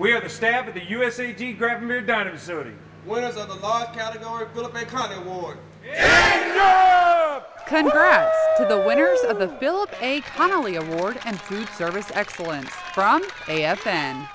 We are the staff at the USAG Grafenwoehr Dining Facility. Winners of the large category Philip A. Connelly Award. Congrats to the winners of the Philip A. Connelly Award and Food Service Excellence from AFN.